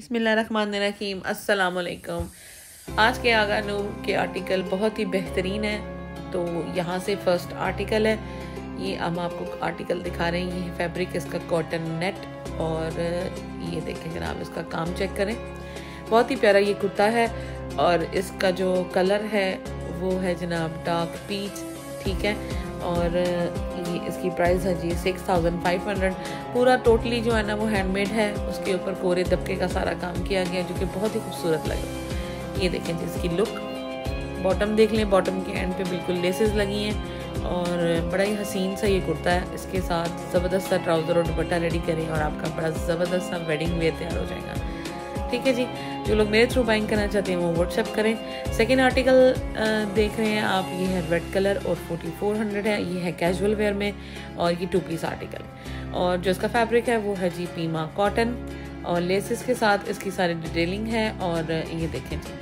अस्सलाम वालेकुम आज के आगा नूर के आर्टिकल बहुत ही बेहतरीन है तो यहाँ से फ़र्स्ट आर्टिकल है। ये हम आपको आर्टिकल दिखा रहे हैं, ये फैब्रिक, इसका कॉटन नेट, और ये देखें जनाब इसका काम चेक करें। बहुत ही प्यारा ये कुर्ता है, और इसका जो कलर है, वो है जनाब डार्क पीच। ठीक है। और ये इसकी प्राइस है जी सिक्स थाउज़ेंड फाइव हंड्रेड पूरा टोटली जो है ना वो हैंडमेड है। उसके ऊपर कोरे दबके का सारा काम किया गया, जो कि बहुत ही खूबसूरत लगे। ये देखें जी इसकी लुक बॉटम देख लें बॉटम के एंड पे बिल्कुल लेसेस लगी हैं। और बड़ा ही हसीन सा ये कुर्ता है। इसके साथ ज़बरदस्त सा ट्राउज़र और दुपट्टा रेडी करें और आपका बड़ा ज़बरदस्त सा वेडिंग वेयर तैयार हो जाएगा। ठीक है जी? जो लोग मेरे थ्रू बाइंग करना चाहते हैं, वो व्हाट्सएप करें। सेकेंड आर्टिकल देख रहे हैं आप, ये है रेड कलर और फोर्टी फोर हंड्रेड है। ये है कैजुअल वेयर में और ये टू पीस आर्टिकल और जो इसका फैब्रिक है, वो है जी पीमा कॉटन और लेसिस के साथ इसकी सारी डिटेलिंग है और ये देखें जी।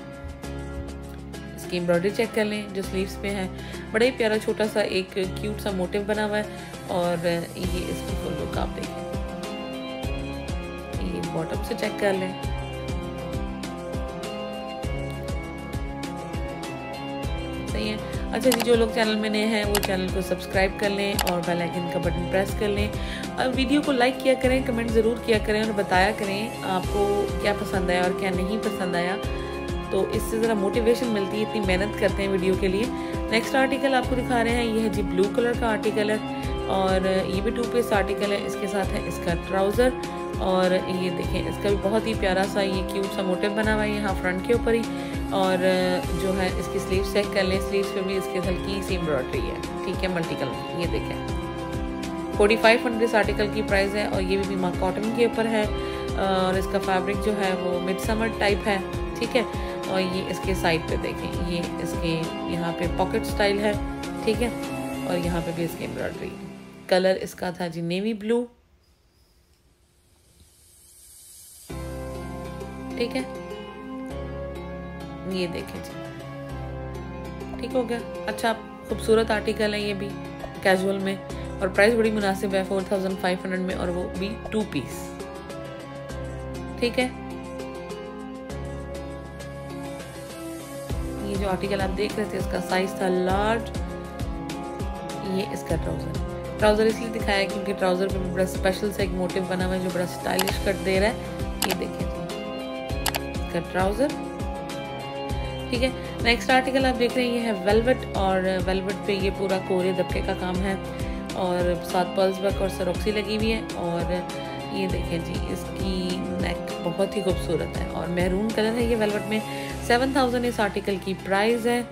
इसकी एम्ब्रॉयडरी चेक कर लें, जो स्लीव्स पे है। बड़ा ही प्यारा छोटा सा एक क्यूट सा मोटिव बना हुआ है और ये इसकी फुल लुक आप देखें। ये बॉटम से चेक कर लें। सही है। अच्छा जी, जो लोग चैनल में नए हैं, वो चैनल को सब्सक्राइब कर लें और बेल आइकन का बटन प्रेस कर लें। और वीडियो को लाइक किया करें कमेंट ज़रूर किया करें और बताया करें आपको क्या पसंद आया और क्या नहीं पसंद आया। तो इससे ज़रा मोटिवेशन मिलती है, इतनी मेहनत करते हैं वीडियो के लिए। नेक्स्ट आर्टिकल आपको दिखा रहे हैं ये है जी ब्लू कलर का आर्टिकल है और ये भी टू पीस आर्टिकल है, इसके साथ है इसका ट्राउज़र और ये देखें, इसका भी बहुत ही प्यारा सा ये क्यूट सा मोटिव बना हुआ है यहाँ फ्रंट के ऊपर ही। और जो है, इसकी स्लीव चेक कर लें स्लीव्स पे भी इसकी हल्की सी एम्ब्रॉयडरी है। ठीक है मल्टी कलर ये देखें। फोर्टी फाइव हंड्रेड आर्टिकल की प्राइस है और ये भी बीमा कॉटन के ऊपर है। और इसका फैब्रिक जो है वो मिड समर टाइप है। ठीक है, और ये इसके साइड पे देखें, ये इसके यहाँ पे पॉकेट स्टाइल है। ठीक है, और यहाँ पे भी इसकी एम्ब्रॉयडरी कलर इसका था जी नेवी ब्लू ठीक है? ये देखें जी। ठीक हो गया। अच्छा खूबसूरत आर्टिकल है ये भी कैजुअल में। और प्राइस बड़ी मुनासिब है फोर थाउज़ेंड फाइव हंड्रेड में, और वो भी टू पीस ठीक है? ये जो आर्टिकल आप देख रहे थे, इसका साइज़ था लार्ज ये इसका ट्राउज़र ट्राउज़र इसलिए दिखाया है क्योंकि ट्राउज़र पे बड़ा स्पेशल सा एक मोटिव बना हुआ है, जो बड़ा स्टाइलिश कट दे रहा है। ये देखिए इसका ट्राउज़र। ठीक है नेक्स्ट आर्टिकल आप देख रहे हैं, ये है वेलवेट और वेलवेट पे ये पूरा कोरे दबके का काम है और सात पर्ल्स वर्क और सरोक्सी लगी हुई है और, ये देखें जी, इसकी नेक बहुत ही खूबसूरत है और मैरून कलर है ये वेलवेट में। सेवन थाउज़ेंड इस आर्टिकल की प्राइस है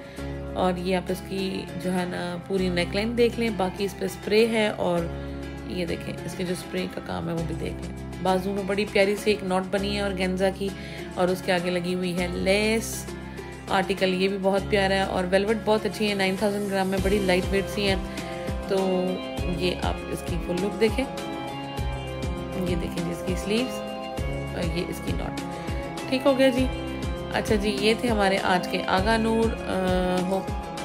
और ये आप इसकी जो है ना पूरी नेकलाइन देख लें, बाकी इस पर स्प्रे है और ये देखें, इसके जो स्प्रे का काम है वो भी देख बाजू में बड़ी प्यारी सी एक नॉट बनी है और गेंजा की और उसके आगे लगी हुई है लेस आर्टिकल ये भी बहुत प्यारा है और वेलवेट बहुत अच्छी है नाइन थाउज़ेंड ग्राम में बड़ी लाइट वेट सी है। तो ये आप इसकी फुल लुक देखें। ये देखें जी इसकी स्लीव्स और ये इसकी नॉट ठीक हो गया जी। अच्छा जी, ये थे हमारे आज के आगा नूर हो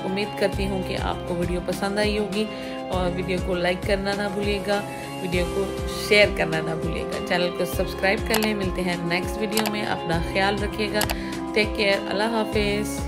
उम्मीद करती हूँ कि आपको वीडियो पसंद आई होगी और वीडियो को लाइक करना ना भूलिएगा, वीडियो को शेयर करना ना भूलिएगा। चैनल को सब्सक्राइब कर लें। मिलते हैं नेक्स्ट वीडियो में। अपना ख्याल रखिएगा। टेक केयर अल्लाह हाफिज़।